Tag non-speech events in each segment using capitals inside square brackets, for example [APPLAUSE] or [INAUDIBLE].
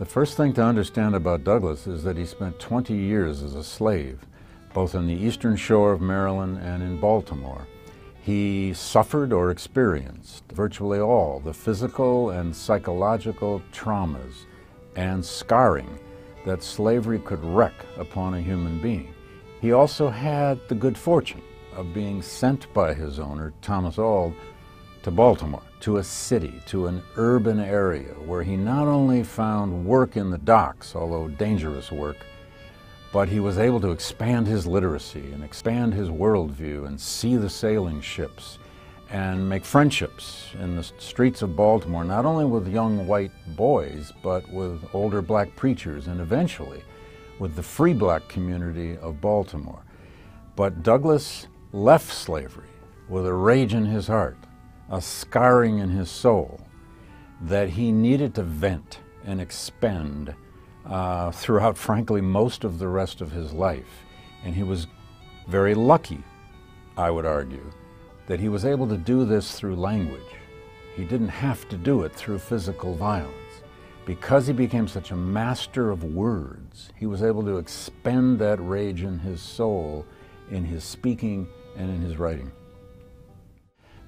The first thing to understand about Douglass is that he spent 20 years as a slave, both on the eastern shore of Maryland and in Baltimore. He suffered or experienced virtually all the physical and psychological traumas and scarring that slavery could wreak upon a human being. He also had the good fortune of being sent by his owner, Thomas Auld, to Baltimore, to a city, to an urban area where he not only found work in the docks, although dangerous work, but he was able to expand his literacy and expand his worldview and see the sailing ships and make friendships in the streets of Baltimore, not only with young white boys, but with older black preachers and eventually with the free black community of Baltimore. But Douglass left slavery with a rage in his heart, a scarring in his soul that he needed to vent and expend uh, throughout, [LAUGHS] frankly, most of the rest of his life. And he was very lucky, I would argue, that he was able to do this through language. He didn't have to do it through physical violence. Because he became such a master of words, he was able to expend that rage in his soul in his speaking and in his writing.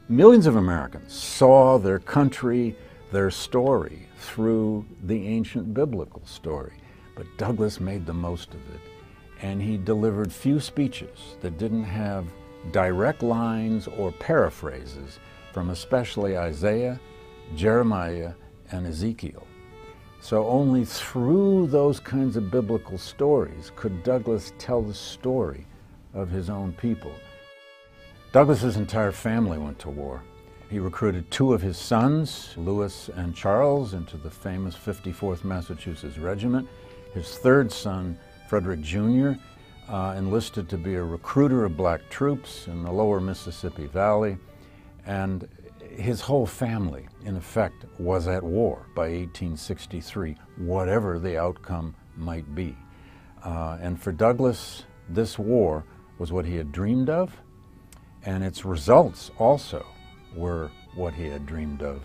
Millions of Americans saw their country, their story, through the ancient biblical story. But Douglass made the most of it, and he delivered few speeches that didn't have direct lines or paraphrases from especially Isaiah, Jeremiah, and Ezekiel. So only through those kinds of biblical stories could Douglass tell the story of his own people. Douglass's entire family went to war. He recruited two of his sons, Lewis and Charles, into the famous 54th Massachusetts Regiment. His third son, Frederick Jr., uh, enlisted to be a recruiter of black troops in the lower Mississippi Valley. And his whole family, in effect, was at war by 1863, whatever the outcome might be. Uh, and for Douglass, this war was what he had dreamed of, and its results also were what he had dreamed of